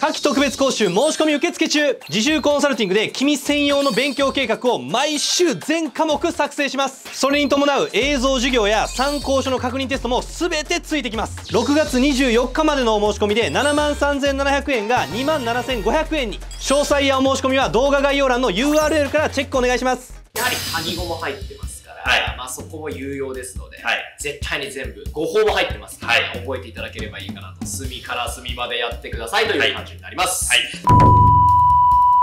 夏季特別講習申し込み受付中。自習コンサルティングで君専用の勉強計画を毎週全科目作成します。それに伴う映像授業や参考書の確認テストも全てついてきます。6月24日までのお申し込みで7万3700円が2万7500円に。詳細やお申し込みは動画概要欄の URL からチェックお願いします。やはり鍵語も入ってます。から、はいまあそこも有用ですので、はい絶対に全部、誤報も入ってますから、はい覚えていただければいいかなと、隅から隅までやってくださいという感じになります。はい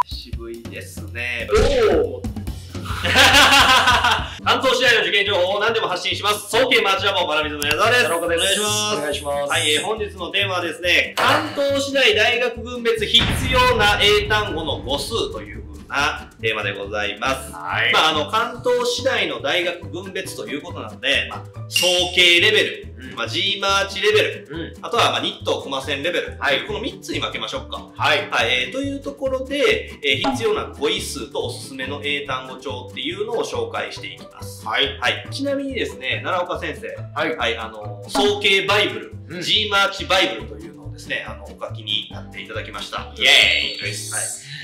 渋いですね。おー関東市内の受験情報を何でも発信します。早慶マーチラボ学びの矢沢です。田中ですお願いします。お願いします。はい、えー本日のテーマはですね、関東市内大学群別必要な英単語の語数という風なテーマでございます。はい。まあ、あの、関東市内の大学群別ということなので、まあ、総計レベル、うんまあ、G マーチレベル、うん。あとは、まあ、ニット、コマ線レベル。はいこの3つに分けましょうか。はい。はい、えーというところで、えー必要な語彙数とおすすめの英単語帳っていうのを紹介していきます。はい。はい。ちなみにですね、奈良岡先生、はい。はい、あの、早慶バイブル、うん G マーチバイブルというですね、あの、お書きになっていただきました。イェーイはい。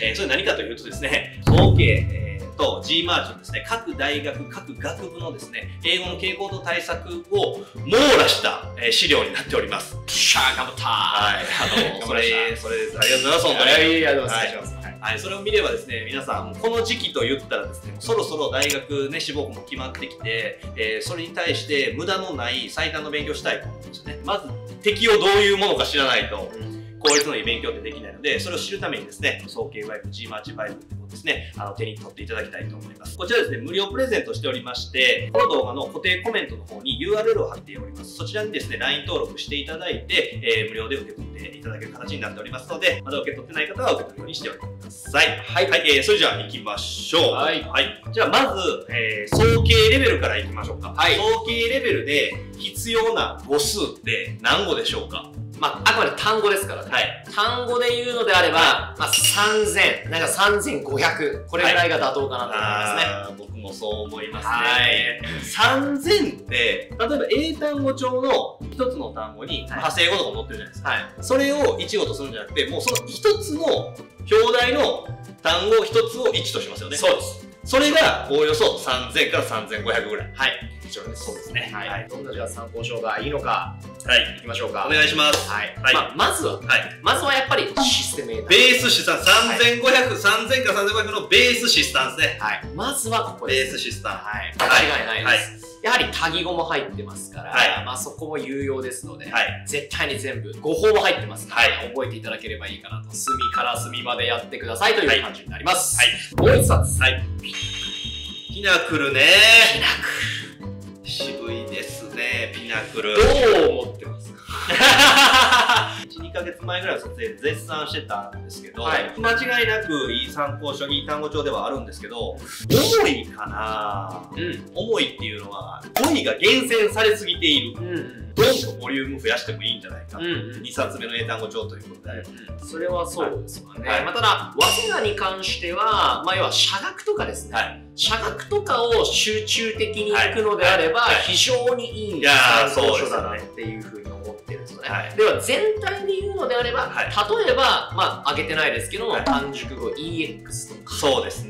えーそれ何かというとですね、総計、えーと G マーチのですね、各大学、各学部のですね、英語の傾向と対策を網羅した、えー資料になっております。シャー頑張ったはい。あの、それ、それです。ありがとうございます、本当に。はい、ありがとうござはいいます。はい。はい、それを見ればですね、皆さん、この時期と言ったらですね、そろそろ大学ね、志望校も決まってきて、えーそれに対して無駄のない最短の勉強したいと思うんですよね。まず、敵をどういうものか知らないと、効率のいい勉強ってできないので、それを知るためにですね、総計バイブ、G マーチバイブをですね、あの手に取っていただきたいと思います。こちらですね、無料プレゼントしておりまして、この動画の固定コメントの方に URL を貼っております。そちらにですね、LINE 登録していただいて、えー無料で受け取っていただける形になっておりますので、まだ受け取ってない方は受け取るようにしておいてください。はい。はい、えー、それじゃあ行きましょう。はいはい。じゃあまず、えー、総計レベルからいきましょうか。はい総計レベルで必要な語数って何語でしょうか？まあ、あくまで単語ですからね。はい。単語で言うのであれば、まあ、3000、なんか3500、これぐらいが妥当かなと思いますね。僕もそう思いますね。はい3000って、例えば英単語帳の一つの単語にはい派生語とか載ってるじゃないですか。はい。それを1語とするんじゃなくて、もうその一つの表題の単語一つを1としますよね。そうです。それがおおよそ3000から3500ぐらい。はい。もちろんです。そうですねはい。はいどんなじゃあ参考書がいいのか、はい。いきましょうか。お願いします。はい。はいまあ、まずは、はい。まずはやっぱりシステム英単語ベースシスタンス、3500、3000から3500のベースシスタンスね。はい。まずはここベです。ースシスタンはい。間違いないです。はやはりタギ語も入ってますから、はいまあそこも有用ですので、はい。絶対に全部、誤報も入ってますから、はい覚えていただければいいかなと。隅から隅までやってくださいという感じになります。はい。もう一冊。はい。ピナクルね。ピナ渋いですね、ピナクル。どう思ってます1、2ヶ月前ぐらいの撮影で絶賛してたんですけど、はい間違いなくいい参考書、いい単語帳ではあるんですけど、重いかなうん。重いっていうのは、語彙が厳選されすぎている。うん。どんどんボリューム増やしてもいいんじゃないか。うん。うん。2冊目の英単語帳ということであれば。それはそうですわね。はいまあ、ただ、早稲田に関しては、まあ、要は社学とかですね、はい。社学とかを集中的に行くのであれば、非常にいい参考書だなっていうふうに思ってるんですよね。はいでは、全体で言うのであれば、はい例えば、まあ、挙げてないですけども、はい単熟語 EX とかそうですね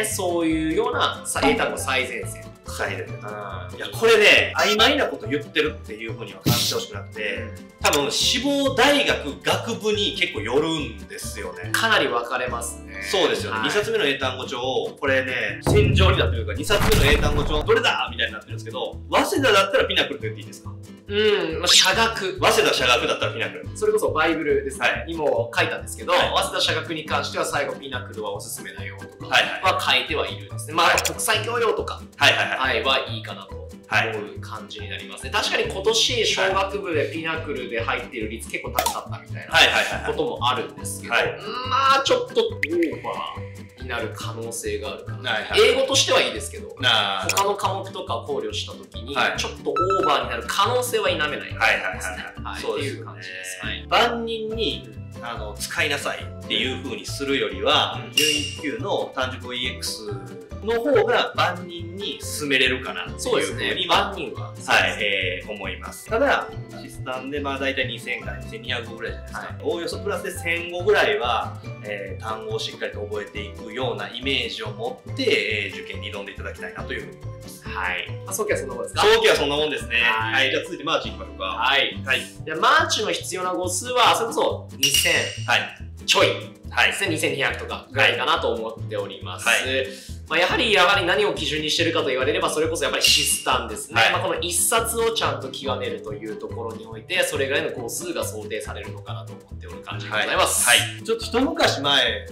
ね、。そういうようなさ英単語最前線。はい。いうんや、これね、曖昧なこと言ってるっていうふうには感じてほしくなくて、多分、志望大学、学部に結構よるんですよね。かなり分かれますね。そうですよね。はい2冊目の英単語帳、これね、戦場になってるというか、2冊目の英単語帳、どれだ？みたいになってるんですけど、早稲田だったらピナクルと言っていいですか？うん、まあ、社学。早稲田社学だったらピナクル。それこそバイブルですね、はいにも書いたんですけど、はい早稲田社学に関しては最後ピナクルはおすすめだよとかは書いてはいるんですね。まあ、はい国際教養とか、はいはいはい。はい、はいいかなとはい。思う感じになりますね。確かに今年小学部でピナクルで入っている率結構高かったみたいなはいはいはいはい。こともあるんですけど、はい。まあちょっとオーバーになる可能性があるかな、はいはい。英語としてはいいですけど他の科目とかを考慮した時に、はい。ちょっとオーバーになる可能性は否めないはいはいはいはい、はいっていう感じです。はい。万人にあの使いなさいっていう風にするよりは、うん級の単純 EX の方が万人に進めれるかなっていうそうですね風にまあ万人ははい、えー思います。ただ、シスタンでまあ大体2000から2200ぐらいじゃないですか。はいおおよそプラスで1000ぐらいは、えー単語をしっかりと覚えていくようなイメージを持って、えー受験に挑んでいただきたいなというふうに。はい。あ早慶はそんなもんですか？早慶はそんなもんですね。ははい。い、じゃあ続いてマーチいきましょうか。はい。はい。でマーチの必要な語数はそれこそ2000はい。ちょい。はい。2200とかぐらいかなと思っております、はい。まあ、やはりやはり何を基準にしてるかと言われればそれこそやっぱりシス単ですね、はい。まあ、この一冊をちゃんと極めるというところにおいてそれぐらいの語数が想定されるのかなと思っておる感じでございます、はい。はい。ちょっと一昔前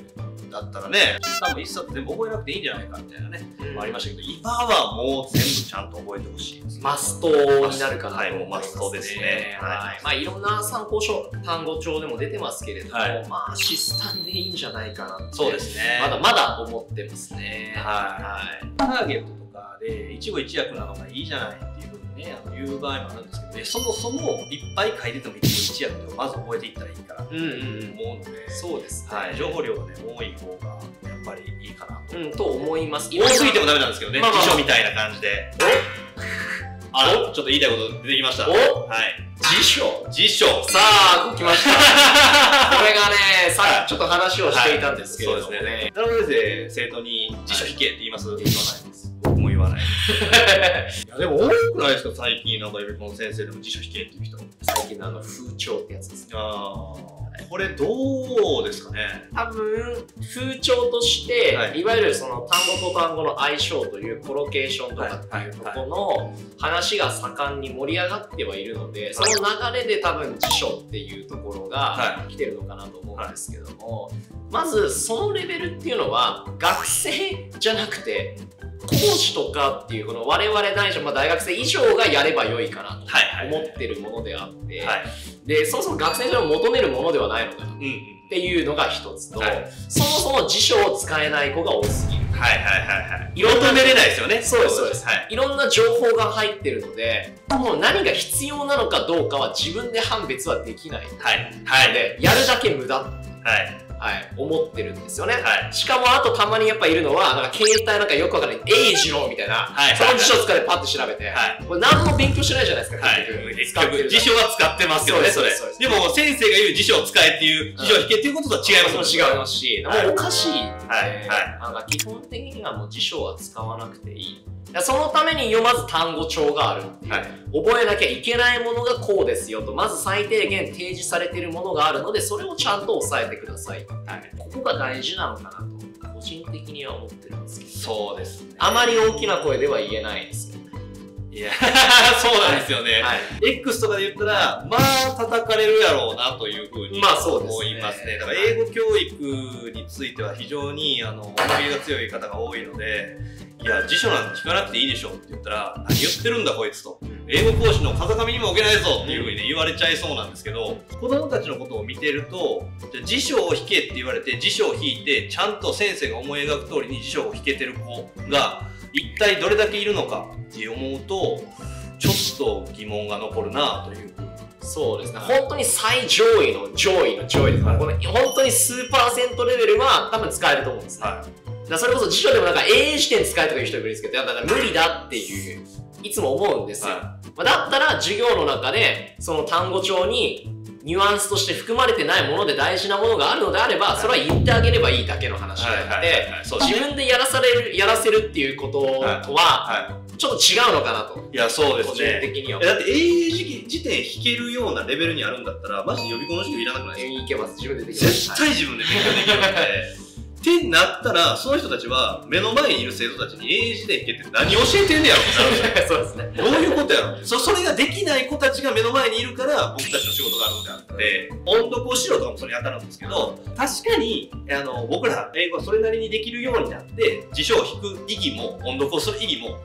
だったらね、シスタンも一冊全部覚えなくていいんじゃないかみたいなね、うんありましたけど、今はもう全部ちゃんと覚えてほしいです。マストになるかないもうマストですねはい。はいまあいろんな参考書、単語帳でも出てますけれども、はいまあシスタンでいいんじゃないかなってそうですね。まだまだ思ってますね。はいはい。ターゲットとかで一語一訳なのがいいじゃないっていうね、あの言う場合もあるんですけどね、そもそもいっぱい書いてても一語一訳をまず覚えていったらいいかなとうんうんうん。思うので、そうですね。はい、情報量がね、多い方がやっぱりいいかなと。うん、と思います。多すぎてもダメなんですけどね、まあまあ辞書みたいな感じで。あら、ちょっと言いたいこと出てきました。お？はい。辞書？辞書。さあ、来ました。これがね、さっきちょっと話をしていたんですけれどもそうですねね。。なので、生徒に辞書引けって言います、言わない言わない。いや、でも多くないですか、最近、なんか、エビコン先生でも辞書引けっていう人。最近のあの風潮ってやつですね。ああ、これどうですかね？多分風潮として、はいい、わゆるその単語と単語の相性というコロケーションとかっていうところの話が盛んに盛り上がってはいるので、その流れで多分辞書っていうところがは来てるのかなと思うんですけども、まずそのレベルっていうのは学生じゃなくて講師とかっていうこの我々大まあ、大学生以上がやればよいかなとはい思ってるものであって、はい。でそもそも学生上求めるものではないのかなっ。ていうのが一つと、はいそもそも辞書を使えない子が多すぎる。はいはいはいはい。いろんな求めれないですよね。そうですそうですはい。いろんな情報が入ってるので、もう何が必要なのかどうかは自分で判別はできないのはい。はい。で、やるだけ無駄、ははい。い、思ってるんですよね。はい。しかもあとたまにやっぱいるのは、なんか携帯なんかよくわからない、英二郎みたいな、はいその辞書使ってパッと調べて、はいこれ何も勉強してないじゃないですか、はい結局。。辞書は使ってますよね、それでも、先生が言う辞書を使えっていう、辞書を引けっていうこととは違いますもんね違いますし、はいもうおかしいんで、はいはいなんか基本的にはもう辞書は使わなくていい。そのために読まず単語帳があるっていう、はい。覚えなきゃいけないものがこうですよとまず最低限提示されているものがあるのでそれをちゃんと押さえてください、はい。ここが大事なのかなと個人的には思ってるんですけどそうですね。あまり大きな声では言えないですよねいや、そうなんですよね。はい X とかで言ったら、まあ、叩かれるやろうなというふうにまあそうですね思いますね。だから、英語教育については非常に、あの、思い入れが強い方が多いので、いや、辞書なんて聞かなくていいでしょって言ったら、何言ってるんだこいつと。英語講師の風上にも置けないぞっていうふうにね言われちゃいそうなんですけど、子供たちのことを見てると、じゃあ辞書を引けって言われて、辞書を引いて、ちゃんと先生が思い描く通りに辞書を引けてる子が、一体どれだけいるのかって思うと、ちょっと疑問が残るなという。そうですね本当に最上位の上位の上位です、はいこの本当に数パーセントレベルは多分使えると思うんですね、はだそれこそ辞書でもなんか英辞典使えとかいう人いるんですけど、だから無理だっていう、いつも思うんですよ。はまあだったら授業の中で、その単語帳にニュアンスとして含まれてないもので大事なものがあるのであれば、それは言ってあげればいいだけの話であって、自分でやらされる、やらせるっていうこととは、はちょっと違うのかなと。い。いや、そうです個人ね。的にはえ。だって英字辞典引けるようなレベルにあるんだったら、マジで予備校の授業いらなくないですか？いけます。自分でできます。絶対自分で勉強できるので。ってなったら、その人たちは目の前にいる生徒たちに英字で引けって何教えてんねやろってなる そうですね。どういうことやろそそれができない子たちが目の前にいるから僕たちの仕事があるのであって音読をしろとかもそれに当たるんですけど確かにあの僕ら英語はそれなりにできるようになって辞書を引く意義も音読をする意義も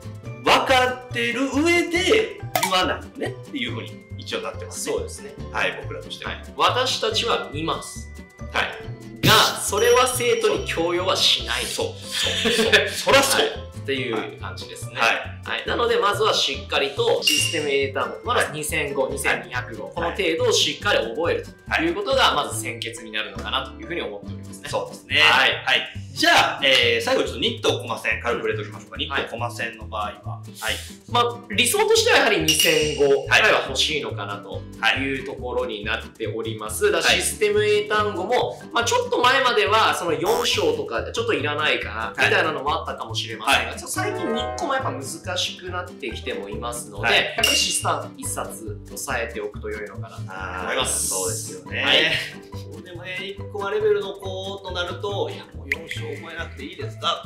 分かってる上で言わないよねっていうふうに一応なってますねそうですね。はい僕らとしてははい。私たちは見ます。はいが、それは生徒に強要はしない。そうそうそらそう、はい。っていう感じですね。はい。はい、なので、まずはしっかりとシステム英単語、まだ2000語、2200語、この程度をしっかり覚えるということが、まず先決になるのかなというふうに思っております。ね。そうですね。はい。はい、じゃあ、えー、最後ちょっとニットコマ線軽く触れておきましょうか、ニットコマ線の場合は。はい。まあ、理想としてはやはり2000語ぐはいらいは欲しいのかなとはい。いうところになっております。だシステム英単語も、まあ、ちょっと前まではその4章とかちょっといらないかなみたいなのもあったかもしれませんが、はちょっと最近1個もやっぱ難しくなってきてもいますので、はい。やっぱりシスタン1冊押さえておくと良いのかなと思います。そうですよね、はいそうでもね1個はレベルの子となるといやもう4章超えなくていいですか？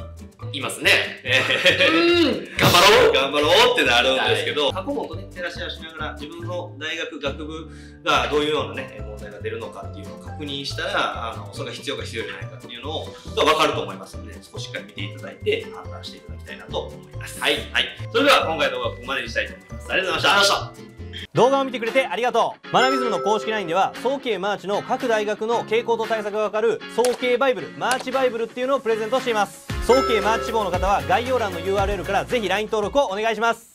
いますね。頑張ろう頑張ろうってなるんですけど、過去問とね、照らし合わせしながら、自分の大学、学部がどういうようなね、問題が出るのかっていうのを確認したら、あのそれが必要か必要じゃないかっていうのをが分かると思いますので、そこしっかり見ていただいて、判断していただきたいなと思います。はい。はい。それでは、今回の動画はここまでにしたいと思います。ありがとうございました。動画を見てくれてありがとう。マナミズムの公式 LINE では早慶マーチの各大学の傾向と対策がわかる早慶バイブルマーチバイブルっていうのをプレゼントしています。早慶マーチ志望の方は概要欄の URL からぜひ LINE 登録をお願いします。